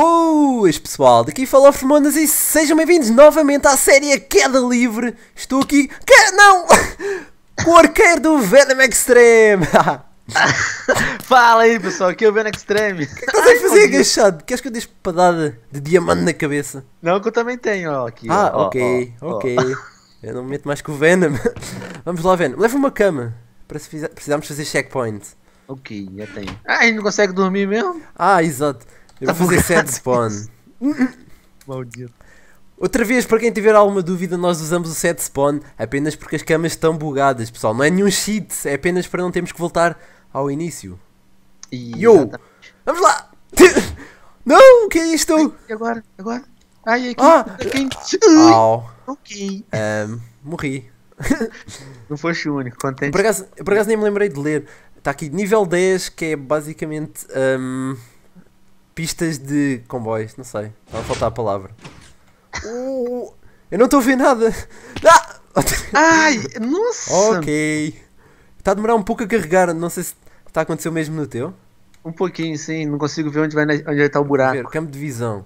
Boas pessoal, daqui fala Formonas e sejam bem-vindos novamente à série Queda Livre. Estou aqui. Que... Não! Com o arqueiro do Venom Extreme! Fala aí pessoal, aqui é o Venom Extreme. O que estás a fazer agachado? Queres que eu dê espadada de diamante na cabeça? Não, que eu também tenho, ó. Aqui, Ah, ó, ok, ó, ok. Eu não me meto mais com o Venom. Vamos lá, Venom. Leva uma cama para se precisarmos fazer checkpoint. Ok, já tenho. Ah, não consegue dormir mesmo? Ah, exato. Eu vou fazer set spawn. Maldito. Outra vez, para quem tiver alguma dúvida, nós usamos o set spawn apenas porque as camas estão bugadas, pessoal. Não é nenhum cheat, é apenas para não termos que voltar ao início. E Yo! Vamos lá! Não, o que é isto? E agora? Agora? Ai, aqui. Ah! aqui. Au. Ok. Ahm, morri. Não foste o único, contente. Por acaso, por acaso nem me lembrei de ler. Está aqui nível 10, que é basicamente ahm, pistas de comboios. Não sei, estava a faltar a palavra. Uh, eu não estou a ver nada. Ah! Ai, nossa! Ok. Está a demorar um pouco a carregar. Não sei se está a acontecer o mesmo no teu. Um pouquinho, sim. Não consigo ver onde vai, onde vai estar o Ver, buraco. campo de visão.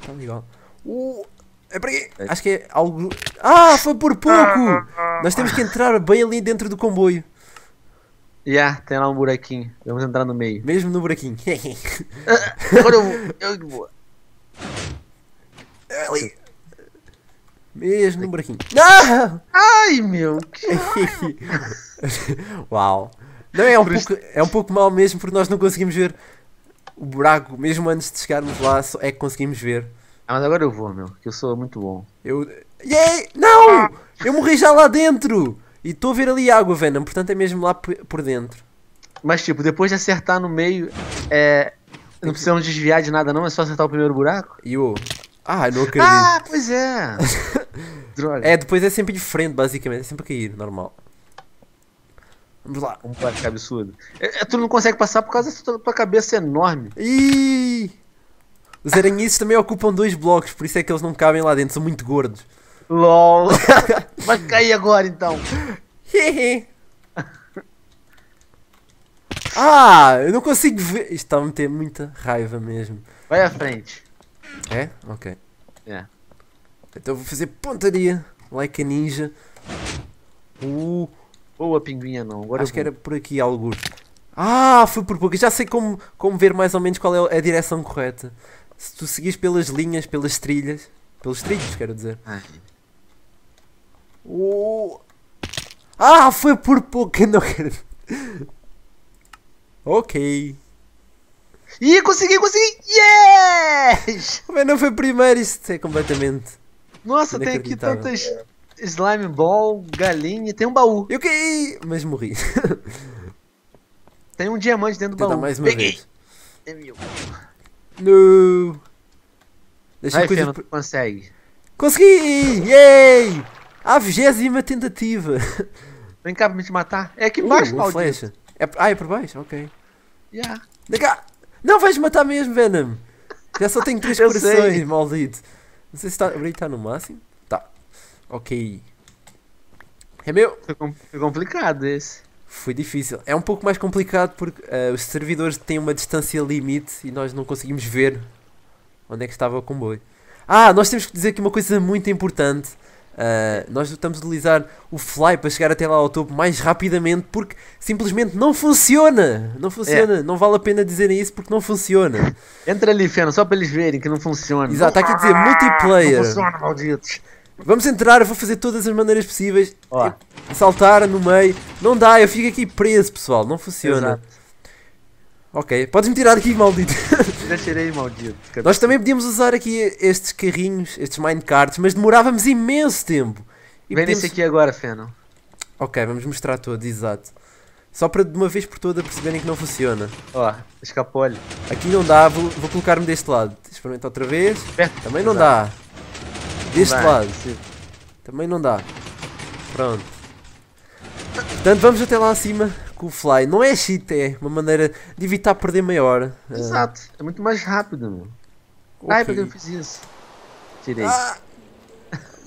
Está legal. Uh, é para aqui. Acho que é algo. Ah, foi por pouco! Nós temos que entrar bem ali dentro do comboio. Já, tem lá um buraquinho. Vamos entrar no meio. Mesmo no buraquinho. Agora eu vou. Eu vou. ali. Mesmo no buraquinho. Não! Ai, meu. Que... Uau. Não, é um, pouco, é um pouco mal mesmo porque nós não conseguimos ver o buraco. Mesmo antes de chegarmos lá, só é que conseguimos ver. Ah, mas agora eu vou, meu. Que eu sou muito bom. Eu. Yay! Não! Eu morri já lá dentro! E estou a ver ali água, Venom, portanto é mesmo lá por dentro. Mas, tipo, depois de acertar no meio, é. Não precisamos desviar de nada, não. É só acertar o primeiro buraco. E eu. Ah, não acredito. Ah, pois é. Droga. É, depois é sempre diferente, basicamente. É sempre a cair, normal. Vamos lá. Um par que absurdo. É, é, tu não consegue passar por causa da tua cabeça enorme. Ih! Os aranhices também ocupam dois blocos, por isso é que eles não cabem lá dentro, são muito gordos. LOL. Vai cair agora então. Hehe. ah, eu não consigo ver. Isto está a meter muita raiva mesmo. Vai à frente. É? Ok. É. Então vou fazer pontaria, like a ninja. Uh, Boa, pinguinha, não. Agora acho que era por aqui algo. Ah, foi por pouco. Já sei como, como ver mais ou menos qual é a direção correta. Se tu seguires pelas linhas, pelas trilhas. Pelos trilhos, quero dizer. Ai. Oh. Ah, foi por pouco, eu não quero. Ok. Ih, consegui, consegui! Yes! Mas não foi primeiro, isto é completamente. Nossa, tem aqui tantas slime ball, galinha, tem um baú. Eu caí, mas morri. Tem um diamante dentro do tentar baú. mais uma Peguei. vez. No. Deixa Vai, por- tu consegue. Consegui! Yay! A vigésima tentativa. Vem cá pra me te matar. É aqui Uh, embaixo, uma maldito. flecha. É, ah, é por baixo? Ok. Yeah. Vem cá! Não vais matar mesmo, Venom! Já só tenho três corações, sei. maldito. Não sei se está, abrir está no máximo. Tá. Ok. É meu. Foi, com- foi complicado esse. Foi difícil. É um pouco mais complicado porque eh, os servidores têm uma distância limite e nós não conseguimos ver onde é que estava o comboio. Ah, nós temos que dizer aqui uma coisa muito importante. Ah, nós estamos a utilizar o fly para chegar até lá ao topo mais rapidamente porque simplesmente não funciona. Não funciona. Não vale a pena dizerem isso porque não funciona. Entra ali, Feno, só pra eles verem que não funciona. Exato, está aqui a dizer Não multiplayer. funciona, malditos. Vamos entrar, eu vou fazer todas as maneiras possíveis. Ó. Saltar no meio. Não dá, eu fico aqui preso, pessoal. Não funciona. Exato. Ok, podes-me tirar daqui, maldito. Já tirei, maldito. Nós também podíamos usar aqui estes carrinhos, estes minecarts, mas demorávamos imenso tempo. E Vem podíamos- nesse aqui agora, Feno. Ok, vamos mostrar todos, exato. Só para de uma vez por toda perceberem que não funciona. Ó, escapole. Aqui não dá, vou, vou colocar-me deste lado. Experimenta outra vez. Perto. Também não dá. Deste lado. sim. Também não dá. Pronto. Portanto, vamos até lá acima o fly. Não é cheat, é uma maneira de evitar perder maior. Ah, Exato. É muito mais rápido, meu. ok. Ai, porque eu fiz isso. Tirei. Ah!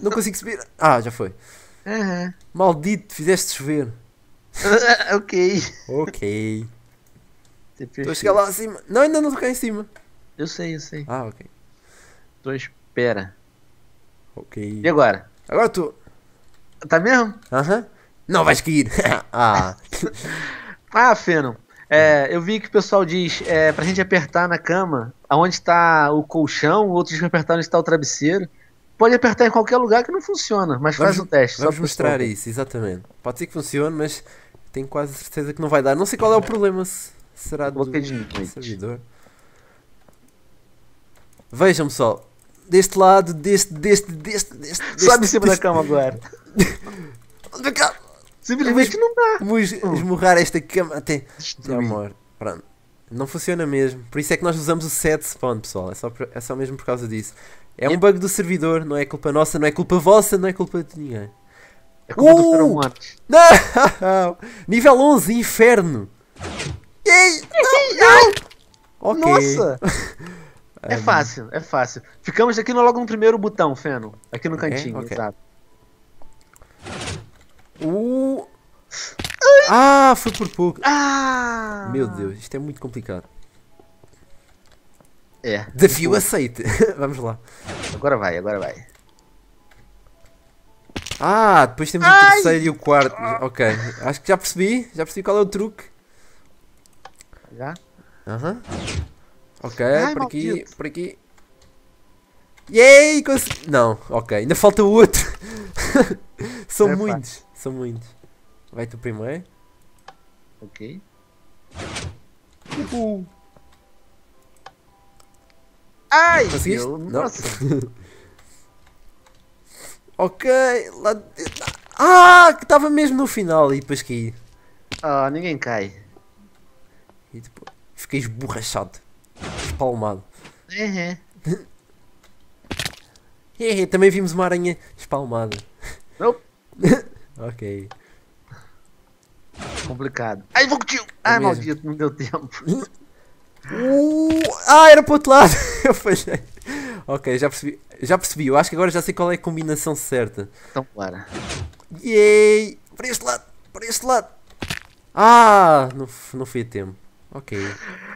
Não consigo subir. Ah, já foi. Maldito, fizeste chover. ok. Ok. Você Estou a chegar lá acima. Não, ainda não estou cá em cima. Eu sei, eu sei. Ah, ok. À espera. Ok. E agora? Agora tu. Tá mesmo? Aham. Não vais cair. ah. Ah, Feno. É, eu vi que o pessoal diz é, pra gente apertar na cama aonde está o colchão, outros dizem apertar onde está o travesseiro. Pode apertar em qualquer lugar que não funciona, mas faz o teste. Vamos mostrar isso, exatamente. Pode ser que funcione, mas tenho quase certeza que não vai dar. Não sei qual é o problema. se Será do noite. servidor. Vejam pessoal. Deste lado, deste, deste, deste, deste. Sobe em deste, cima da deste- cama agora. Cá. Simplesmente não dá. Vamos esmurrar esta cama até. Até morte. Pronto. Não funciona mesmo. Por isso é que nós usamos o set spawn, pessoal. É só, por- é só mesmo por causa disso. É um bug do servidor, não é culpa nossa, não é culpa vossa, não é culpa de ninguém. É culpa dos Uh! feromonas. Não! Nível 11, inferno! Ei! Não! não! Ok. Nossa! É fácil, é fácil. Ficamos aqui no, logo no primeiro botão, Feno. Aqui no cantinho, É? Ok. exato. Uh. Ah, foi por pouco. Ah! Meu Deus, isto é muito complicado. É. Desafio aceite. Vamos lá. Agora vai, agora vai. Ah, depois temos o Ai! terceiro e o quarto. Ok, acho que já percebi. Já percebi qual é o truque. Já? Aham. Ok, Ai, por aqui, maldito. por aqui. Yay! Consegui... Não, ok, ainda falta o outro. são É muitos, são muitos. Vai tu primeiro. Ok. Uhul. Ai! Conseguiste? meu, Não. Nossa! Ok, lá. Ah, que estava mesmo no final e depois caí. Ah, ninguém cai. E depois fiquei esborrachado. Espalmado. É, também vimos uma aranha espalmada. Nope. Ok. Complicado. Ai, vou contigo! Ai, mesmo. maldito, não deu tempo. Uh, ah, era para o outro lado. Eu falhei. Ok, já percebi. Já percebi. Eu acho que agora já sei qual é a combinação certa. Então, bora. Yay! Para este lado! Para este lado! Ah! Não, não fui a tempo. Ok.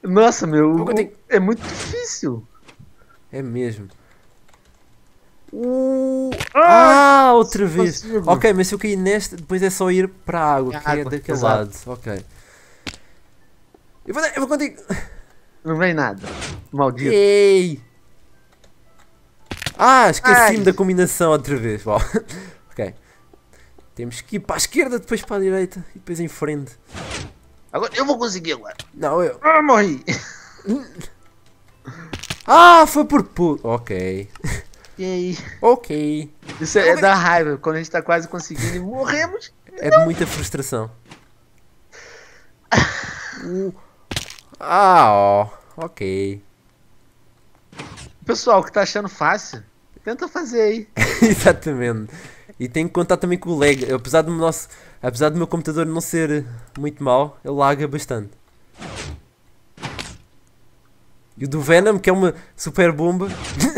Nossa, meu, é muito difícil. É mesmo. Uh, ah, outra vez. consigo. Ok, mas se eu cair nesta, depois é só ir para a água, que é água, daquele exato. lado. Ok. Eu vou, eu vou contigo. Não vem nada. Maldito. Yay! Ah, esqueci-me da combinação outra vez. Bom, ok. Temos que ir para a esquerda, depois para a direita e depois em frente. Agora eu vou conseguir agora. Não, eu. Ah, morri. Ah, foi por pouco. Ok. Aí? Ok. Isso é, é da raiva. Quando a gente tá quase conseguindo e morremos. É de muita frustração. Uh. Ah, ó. Ok. Pessoal que tá achando fácil, tenta fazer aí. Exatamente. E tem que contar também com o lag. Apesar do, nosso, apesar do meu computador não ser muito mau, ele laga bastante. E o do Venom, que é uma super bomba.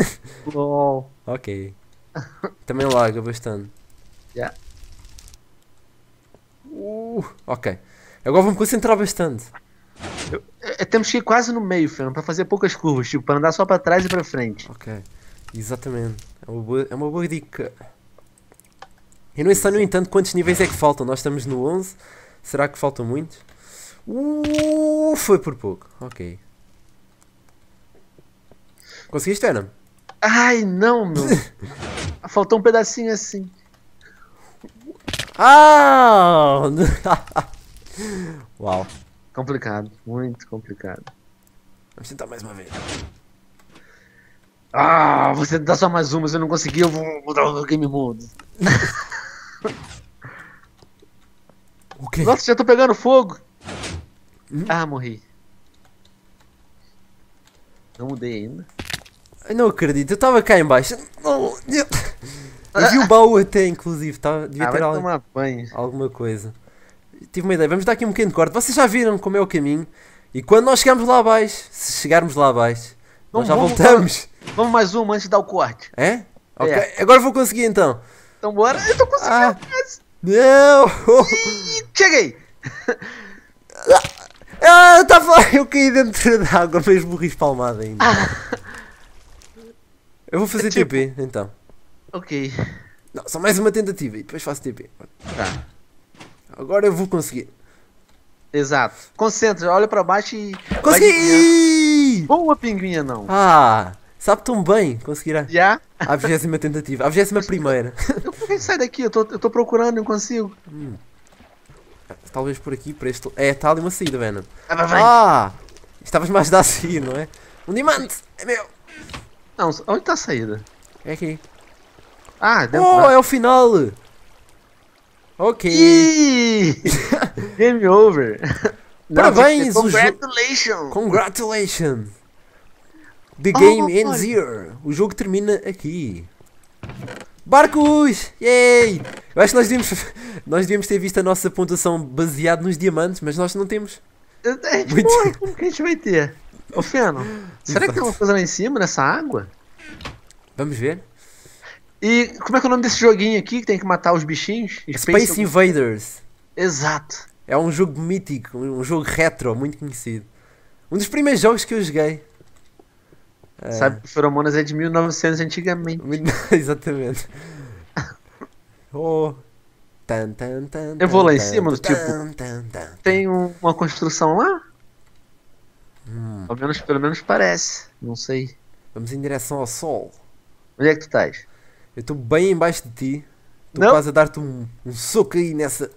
LOL. Ok. Também laga bastante. Já. Uh, ok. Agora vou-me concentrar bastante. É, é, temos que ir quase no meio, Fernando, pra fazer poucas curvas, tipo, pra andar só pra trás e pra frente. Ok. Exatamente. É uma boa, é uma boa dica. Eu não sei, no entanto, quantos níveis é que faltam. Nós estamos no 11. Será que faltam muitos? Uh, foi por pouco. Ok. Conseguiste, Venom? Ai, não, meu. Faltou um pedacinho assim. Ah! Uau. Complicado, muito complicado. Vamos tentar mais uma vez. Ah, você dá só mais uma, se eu não conseguir, eu vou mudar o game mode. O quê? Nossa, já tô pegando fogo. Ah, morri. Não mudei ainda. Eu não acredito. Eu estava cá em baixo. Eu... vi o baú até, inclusive. Tava... Devia Ah, ter banho. alguma coisa. Tive uma ideia, vamos dar aqui um pequeno corte. Vocês já viram como é o caminho? E quando nós chegarmos lá abaixo, se chegarmos lá abaixo, nós Vamos- já vamos- voltamos. Vamos mais uma antes de dar o corte. É? Ok, É. agora vou conseguir então. Então bora. Eu tô conseguindo. Ah, não! Cheguei. Ah, estava. Eu caí dentro da água, mesmo burro espalmado ainda. Eu vou fazer É tipo- TP, então. Ok. Não, só mais uma tentativa e depois faço TP. Tá. Agora eu vou conseguir. Exato. Concentra, olha pra baixo e. Consegui! Boa pinguinha, não. Ah, sabe tão bem conseguirá. Já? A vigésima tentativa, a vigésima primeira. Eu por que sai daqui? Eu tô procurando, não consigo. Talvez por aqui, para este. É, está ali uma saída, Venom. Ah. Ah! Estavas mais a seguir, não é? Um diamante! É meu! Não, onde tá a saída? É aqui. Ah, dentro Oh, da... é o final! Ok. Game over. Parabéns, o Congratulations! Congratulations! The Oh, game ends olha. here. O jogo termina aqui. Barcos! Yay! Eu acho que nós devíamos, nós devíamos ter visto a nossa pontuação baseada nos diamantes, mas nós não temos. A gente Muito- como que a gente vai ter? Ô, Feno, será que tem uma coisa lá em cima, nessa água? Vamos ver? E como é que é o nome desse joguinho aqui que tem que matar os bichinhos? Space Invaders. Exato. É um jogo mítico, um jogo retro, muito conhecido. Um dos primeiros jogos que eu joguei. Ah, Sabe que Feromonas é de 1900 antigamente. Exatamente. Oh. Tan, tan, tan, Eu vou lá em cima, tan, tipo. Tem um- uma construção lá? Hum, Pelo menos, pelo menos parece. Não sei. vamos em direção ao sol. Onde é que tu estás? Eu estou bem embaixo de ti. Estou quase a dar-te um, um soco aí nessa.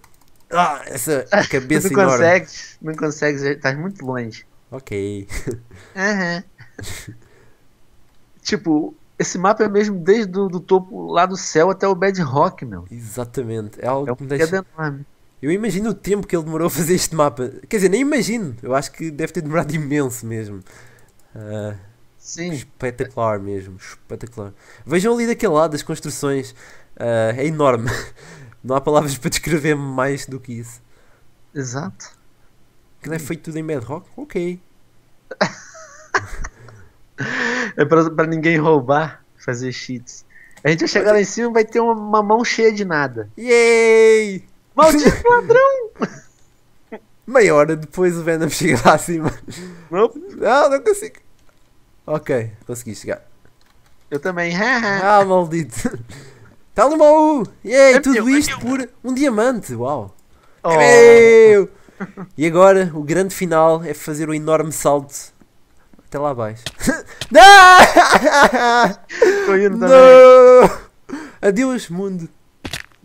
Ah, essa cabeça não enorme. consegues, não consegues, estás muito longe. Ok. Aham. tipo, esse mapa é mesmo desde do, do topo lá do céu até o Bedrock, meu. Exatamente. É algo É um que me deixa. enorme. Eu imagino o tempo que ele demorou a fazer este mapa. Quer dizer, nem imagino. Eu acho que deve ter demorado imenso mesmo. Ah, Sim. espetacular mesmo. Espetacular. Vejam ali daquele lado as construções. Ah, é enorme. Não há palavras para descrever mais do que isso. Exato. Aquilo é feito tudo em bedrock? Ok. É pra, pra ninguém roubar, fazer cheats. A gente vai chegar lá em cima e vai ter uma, uma mão cheia de nada. Yay! Maldito ladrão! Meia hora depois o Venom chega lá acima. Não, Não, não consigo. Ok, consegui chegar. eu também. Ah, maldito. Tá ali uma U. Yay, É tudo meu, é isto por um diamante. Uau. Oh, É! E agora, o grande final é fazer o enorme salto até lá abaixo. Não! Adeus, mundo.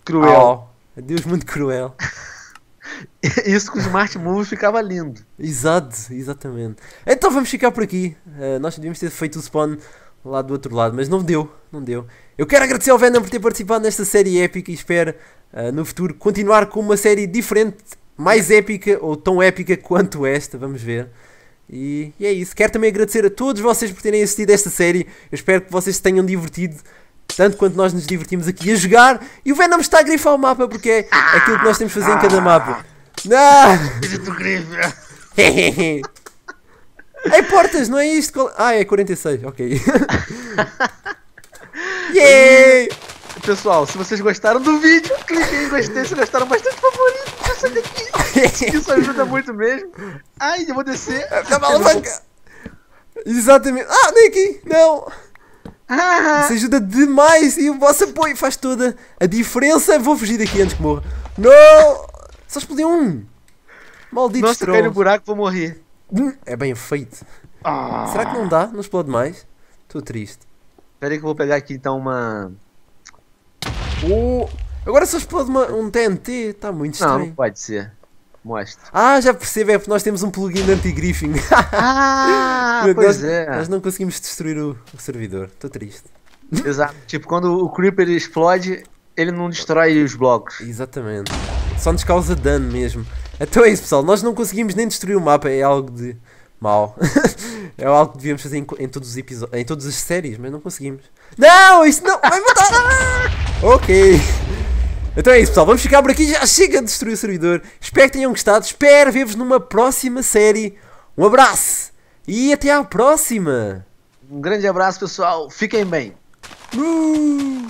Cruel. Oh, adeus, mundo cruel. Isso com o Smart Move ficava lindo. Exato, exatamente. Então vamos ficar por aqui. Uh, nós devíamos ter feito o spawn lá do outro lado, mas não deu, não deu. Eu quero agradecer ao Venom por ter participado nesta série épica e espero uh, no futuro continuar com uma série diferente, mais épica ou tão épica quanto esta. Vamos ver. E, e é isso. Quero também agradecer a todos vocês por terem assistido a esta série. Eu espero que vocês se tenham divertido. Tanto quanto nós nos divertimos aqui a jogar. E o Venom está a grifar o mapa porque é aquilo que nós temos de fazer em cada mapa. Não! É portas, não é isto? Ah, é 46, ok. Yay! Pessoal, se vocês gostaram do vídeo, cliquem em gostei. Se gostaram bastante, favorito. Isso daqui. Isso ajuda muito mesmo. Ai, eu vou descer. Dá uma alavanca! Exatamente. Ah, nem aqui! Não! Ah, Isso ajuda demais e o vosso apoio faz toda a diferença. Vou fugir daqui antes que morra. Não! Só explodiu um! Maldito nossa, caí no buraco, vou morrer. É bem feito. Ah. Será que não dá? Não explode mais? Estou triste. Pera aí que eu vou pegar aqui então uma. Oh, agora só explode uma- um TNT. Está muito Não, estranho. não pode ser. Mostra. Ah, já percebo, é porque nós temos um plugin de anti-griefing. Ah, nós, pois é. nós não conseguimos destruir o, o servidor. Estou triste. Exato. Tipo, quando o Creeper explode, ele não destrói os blocos. Exatamente. Só nos causa dano mesmo. Então é isso, pessoal. Nós não conseguimos nem destruir o mapa. É algo de mau. é algo que devíamos fazer em, em todos os episódios, em todas as séries, mas não conseguimos. Não, isto não vai matar. ok. Então é isso, pessoal. Vamos ficar por aqui. Já chega de destruir o servidor. Espero que tenham gostado. Espero ver-vos numa próxima série. Um abraço e até à próxima. Um grande abraço, pessoal. Fiquem bem. Uh!